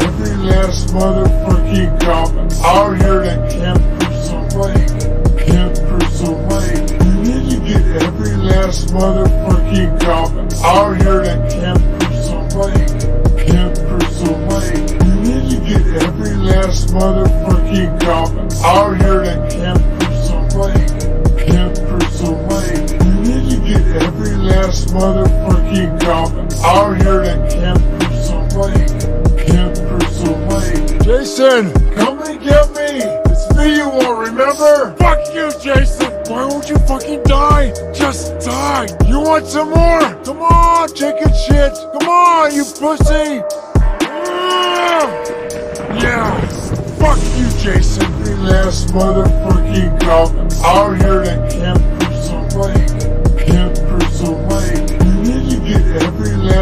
Every last motherfucking cop out here to Camp Crystal lake, Camp Crystal lake. You need to get every last motherfucking cop out here to Camp Crystal lake, Camp Crystal lake. You need to get every last motherfucking cop out here. Motherfucking goblin out here at Camp Crystal Lake. Camp Crystal Lake. Jason, come and get me. It's me you won't remember. Fuck you, Jason! Why won't you fucking die? Just die! You want some more? Come on, chicken shit! Come on, you pussy! Ah! Yeah! Fuck you, Jason! Every last motherfucking goblin out here at Camp Crystal Lake.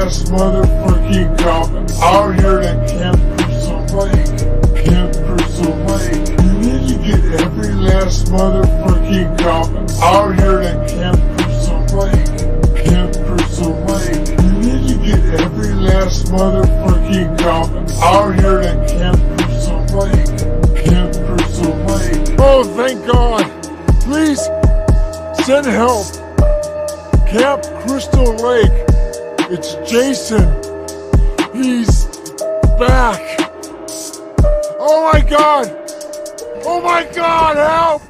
Last motherfucking goblin out here at Camp Crystal Lake. Camp Crystal Lake. You need to get every last motherfucking goblin out here at Camp Crystal Lake. Camp Crystal Lake. You need to get every last motherfucking goblin out here at Camp Crystal Lake. Camp Crystal Lake. Oh, thank God! Please send help! Camp Crystal Lake. It's Jason. He's back. Oh my God! Oh my God! Help!